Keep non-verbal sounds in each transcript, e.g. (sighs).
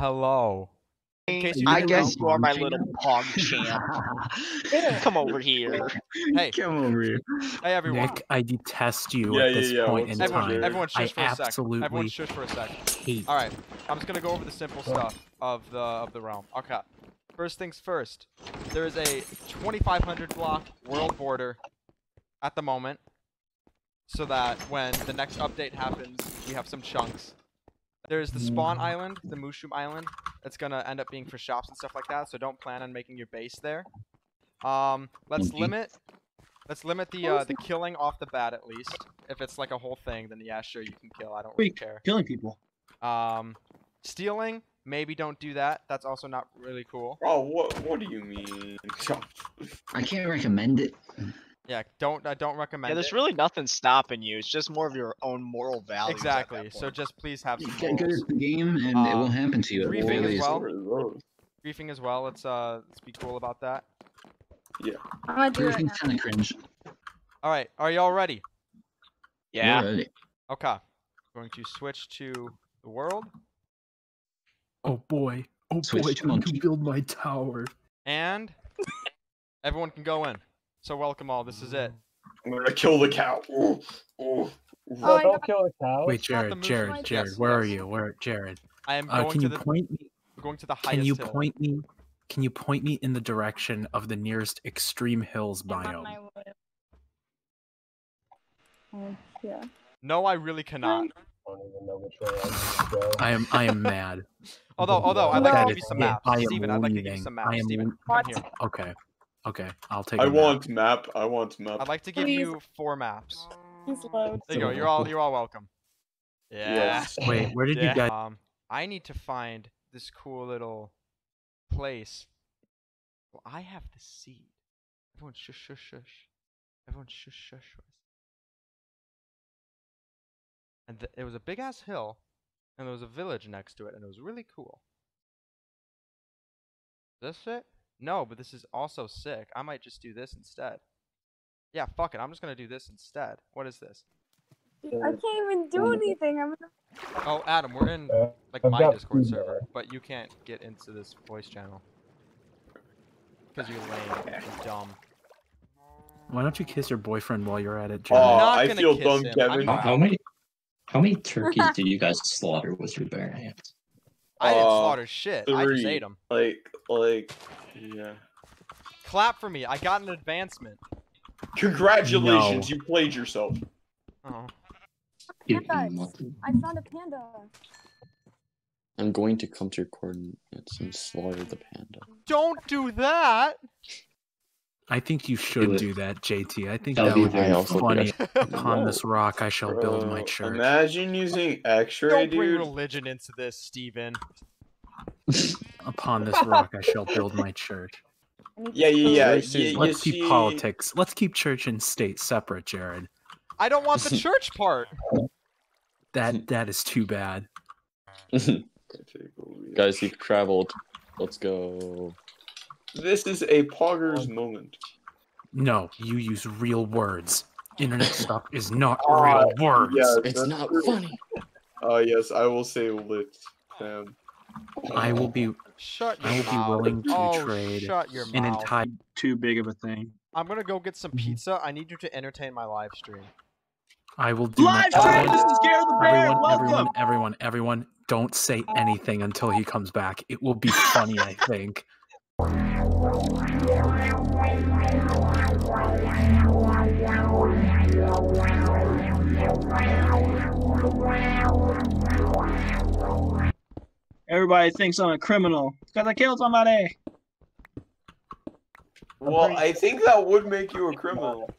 hello. In case you I guess know- you are my little pog (laughs) champ. Come over here. Hey, Come over here. hey everyone. Nick, I detest you Yeah, at this yeah, point what's in up, Everyone, time. Jared? everyone shush I for a sec. absolutely Everyone shush for a sec. hate. All right, I'm just gonna go over the simple stuff of the of the realm. Okay. First things first. There is a 2,500 block world border at the moment, so that when the next update happens, we have some chunks. There's the spawn island, the Mushroom Island. That's gonna end up being for shops and stuff like that. So don't plan on making your base there. Um, let's Okay. limit. Let's limit the uh, the killing off the bat at least. If it's like a whole thing, then yeah, sure you can kill. I don't really care. Killing people. Um, stealing, maybe don't do that. That's also not really cool. Oh, what? What do you mean? (laughs) I can't recommend it. Yeah, don't I don't recommend Yeah, there's it. really nothing stopping you. It's just more of your own moral values. exactly. So just please have some Get good at the game, and it Uh, won't happen to you. It briefing as well. What are those? Briefing as well. Let's uh let's be cool about that. Yeah. I'm gonna do it right Briefing's now. kind of cringe. All right, are y'all ready? yeah. We're ready. Okay. Going to switch to the world Oh boy. Oh Switch boy, to time monkey. to build my tower. and everyone can go in. So welcome all. This is it. I'm gonna kill the cow. Ooh, ooh, ooh. Oh, I don't got- kill the cow. Wait, not the Jared, moose Jared, mic. Jared, Yes, where are you? Where, Jared? I am going Uh, going can to you the point me? going to the highest Can you hill. point me? Can you point me in the direction of the nearest extreme hills I'm on biome? Oh, yeah. No, I really cannot. I don't even know which way I should go. I am, I am mad. (laughs) Although, although I'd like No. to give you some Yeah, maps. Steven, I'd like to give you some I maps. Steven, le- come What? here. Okay, okay, I'll take. I a map. want map. I want map. I'd like to give Please. you four maps. Please load. There you go. You're all you're all welcome. Yeah. Yes. Wait, where did yeah. you guys? Um, I need to find this cool little place. Well, I have the seed. Everyone shush shush shush. Everyone shush shush shush. And th- it was a big ass hill, and there was a village next to it, and it was really cool. Is this it? No, but this is also sick. I might just do this instead. Yeah, fuck it. I'm just gonna do this instead. What is this? I can't even do anything. I'm gonna. Oh, Adam, we're in Uh, like I've my Discord server, but you can't get into this voice channel because you're lame and dumb. Why don't you kiss your boyfriend while you're at it, Oh, I feel dumb, him. Kevin. How, how many how many turkeys do you guys (laughs) slaughter with your bare hands? I didn't Uh, slaughter shit. I just ate them. Like, like, yeah. Clap for me. I got an advancement. Congratulations, you played yourself. Oh. Pandas. I found a panda. I'm going to come to your coordinates and slaughter the panda. Don't do that. I think you should do that, JT. I think That that would would be (laughs) be funny. Upon this rock, I shall build my church. Imagine using X-ray, Don't bring religion into this, Steven. Upon this rock, I shall build my church. I (laughs) Yeah, yeah, close yeah. it. you- you Let's keep see- politics. Let's keep church and state separate, Jared. I don't want the (laughs) church part. That that is too bad. Guys, you've traveled. Let's go. This is a pogger's moment. No, you use real words. Internet (laughs) stuff is not Ah, real words. Yeah, It's not true. funny. Uh, yes, I will say lit, fam. I will be Shut your I will be willing to oh, trade shut your an mouth. entire. Too big of a thing. I'm gonna go get some pizza. I need you to entertain my live stream. I will do Live stream! everyone, This is Garrett the Bear! everyone, Welcome! everyone, everyone, everyone. Don't say anything until he comes back. It will be funny, I (laughs) think. Everybody thinks I'm a criminal because I killed somebody. Well, I think that would make you a criminal.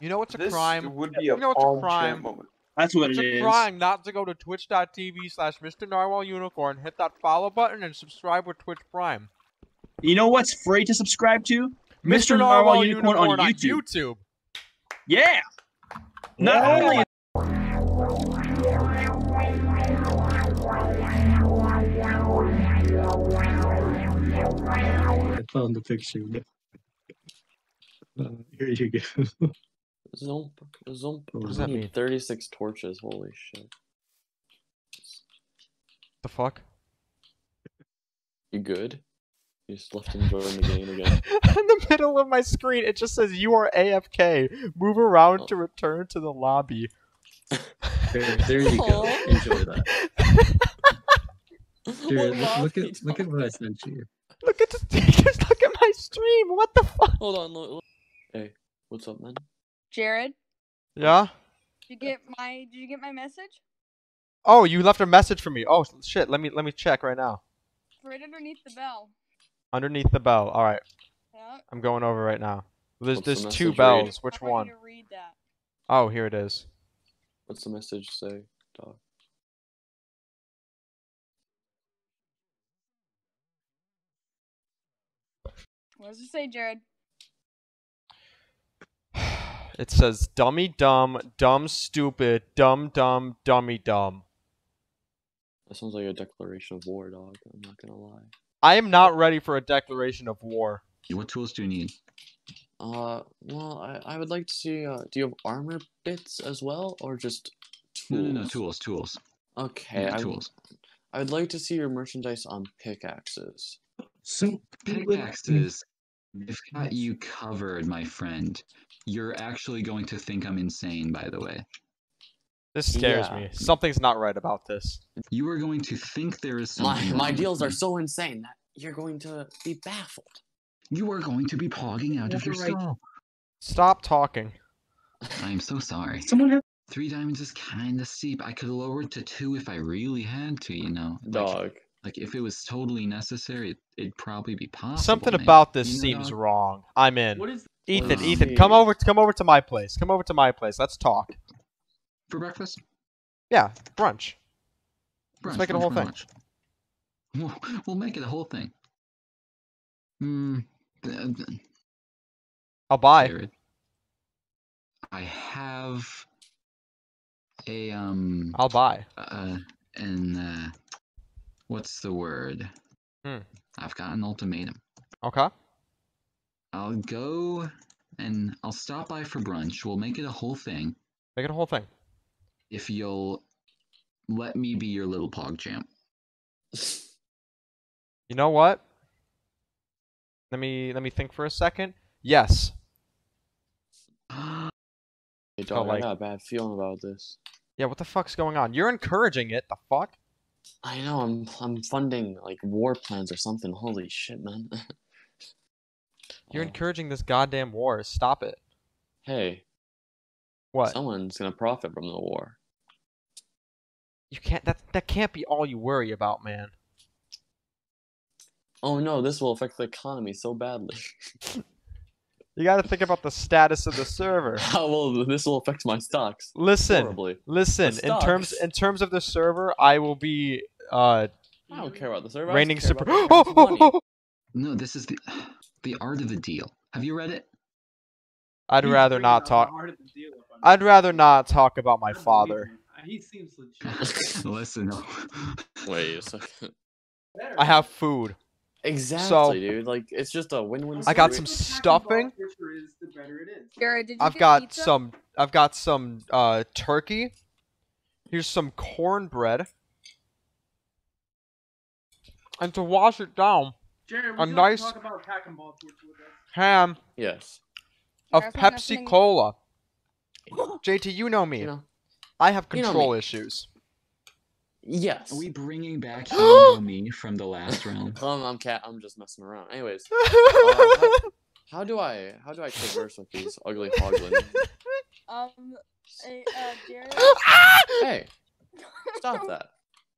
You know what's a This crime? would be a You know what's a crime? moment. That's what It's it a is. crime not to go to twitch.tv slash Mr. Narwhal Unicorn, hit that follow button, and subscribe with Twitch Prime. You know what's free to subscribe to? Mr. Narwhal Unicorn on YouTube. YouTube. Yeah. Not Yeah. only I found the picture. Uh, here you go. Zomp, zomp. What does that mean? 36 torches. Holy shit. The fuck? You good? You just left him join the game again. (laughs) In the middle of my screen, it just says you are AFK. Move around Oh. to return to the lobby. (laughs) There, there you go. Enjoy that. (laughs) Dude, look, look at look at what I sent you. Look at the just look at my stream. What the fuck? Hold on, look, look. Hey, what's up, man? Jared, Yeah. did you get my did you get my message? Oh, you left a message for me. Oh shit. Let me let me check right now. Right underneath the bell. Underneath the bell. All right. Yeah. I'm going over right now. There's What's the there's two message read? bells. Which I want one? you to read that. Oh, here it is. What's the message say, dog? What does it say, Jared? (sighs) It says dummy dumb, dumb stupid, dumb dumb, dummy dumb. That sounds like a declaration of war, dog. I'm not gonna lie. I am not ready for a declaration of war. What tools do you need? Uh, well, I, I would like to see. Uh, do you have armor bits as well, or just tools? no, no, tools, tools. Okay, Yeah, I, tools. I would like to see your merchandise on pickaxes. So Pickaxes. They've got you covered, my friend. You're actually going to think I'm insane, by the way. This scares Yeah. me. Something's not right about this. You are going to think there is My something. my wrong with deals are so insane that you're going to be baffled. You are going to be pogging out of your Override- skull. Stop talking. I am so sorry. someone have Three diamonds is kind of steep. I could lower it to two if I really had to, you know. Like, Dog. like if it was totally necessary, it, it'd probably be possible. Something maybe. about this You seems dog? wrong. I'm in. What is Ethan, Let's Ethan, come over come over to my place. Come over to my place. Let's talk. For breakfast. Yeah, brunch. Brunch, Let's make it a whole brunch, brunch. We'll, we'll make it a whole thing. Hmm. th- th- I'll buy. I have a um I'll buy. uh an uh what's the word? Hmm. I've got an ultimatum. Okay. I'll go and I'll stop by for brunch. We'll make it a whole thing Make it a whole thing. If you'll let me be your little pog champ. You know what? Let me let me think for a second. Yes. Hey, dog, like- I got a bad feeling about this. Yeah, what the fuck's going on? You're encouraging it. The fuck? I know I'm I'm funding like war plans or something. Holy shit, man. (laughs) You're Uh, encouraging this goddamn war. Stop it. hey, What? someone's gonna profit from the war. You can't that that can't be all you worry about, man. Oh no, this will affect the economy so badly. You got to think about the status of the server. (laughs) How will this will affect my stocks? Listen. Horribly. Listen, The in terms in terms of the server, I will be uh I don't care about the server. I reigning super about the price (gasps) of money. No, this is the the art of the deal. Have you read it? I'd He's rather not talk heart of the deal if I'm I'd rather not talk about my father. Him. He seems legit. (laughs) Listen, no. Wait a second. (laughs) I have food. Exactly, dude. Like it's just a win-win. I got some more stuffing. is, the better it is. Jared, did you I've got pizza? some I've got some uh turkey. Here's some cornbread. And to wash it down, Jared, A you nice- like talk about pack and ball with us? ham Yes. of Pepsi. Cola. (gasps) JT, you know me. You know. I have you know control issues. Yes. Are we bringing back (gasps) you know me from the last (laughs) round? Um, I'm cat. I'm just messing around. Anyways, (laughs) how, how do I how do I converse with these ugly hoglins? (laughs) Um, hey, uh, Jared. hey, stop that.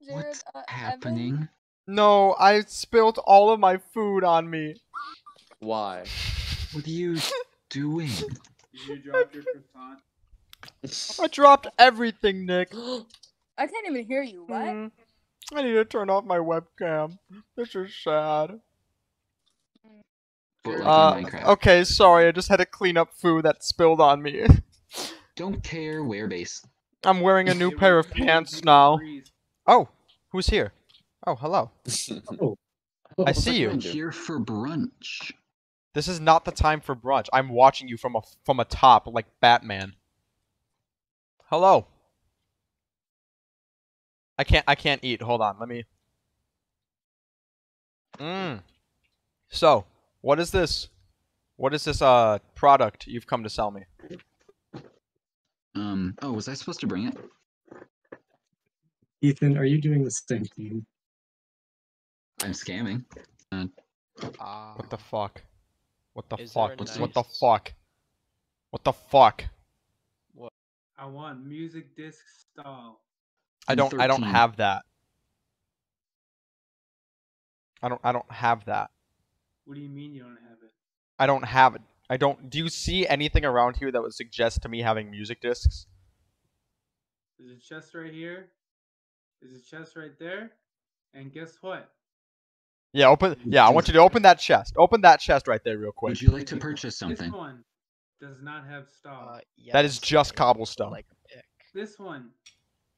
Jared, What's uh, Evan, happening? no, I spilled all of my food on me. Why? What are you doing? Did you drop your croissant? I dropped everything, Nick. (gasps) I can't even hear you. What? Mm. I need to turn off my webcam. This is sad. But like Uh, okay, sorry. I just had to clean up food that spilled on me. (laughs) Don't care where base. I'm wearing a new (laughs) pair of pants now. Oh, who's here? Oh, hello. (laughs) I see you. I'm here for brunch. This is not the time for brunch. I'm watching you from a from a top like Batman. Hello. I can't I can't eat. Hold on. Let me Mm. So, what is this? What is this uh product you've come to sell me? Um. Oh, was I supposed to bring it? Ethan, are you doing the same thing? I'm scamming. Uh, Ah. What the fuck? What the Is there fuck? What the fuck? What the fuck? I want music disc style. I don't I don't have that. I don't I don't have that. What do you mean you don't have it? I don't have it. I don't do you see anything around here that would suggest to me having music discs? There's a chest right here. There's a chest right there. And guess what? Yeah, open yeah, I want you to open that chest. Open that chest right there real quick. would you like to purchase This something? one does not have stall. Uh, That is just cobblestone. Like a pick. this one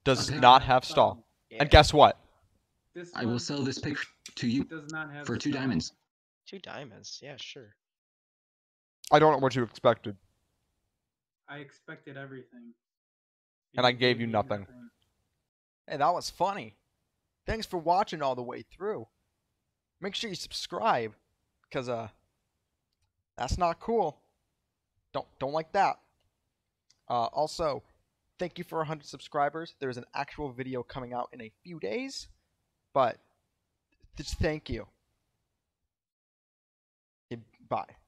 Does Okay. not have stall. Yeah. And guess what? This I will sell this pick to you does not have for two stall. diamonds. Two diamonds. Yeah, sure. I don't know what you expected. I expected everything. And I gave you nothing. Hey, that was funny. Thanks for watching all the way through. Make sure you subscribe, cause uh, that's not cool. Don't don't like that. Uh, also, thank you for 100 subscribers. There's an actual video coming out in a few days, but just thank you. Bye.